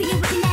see you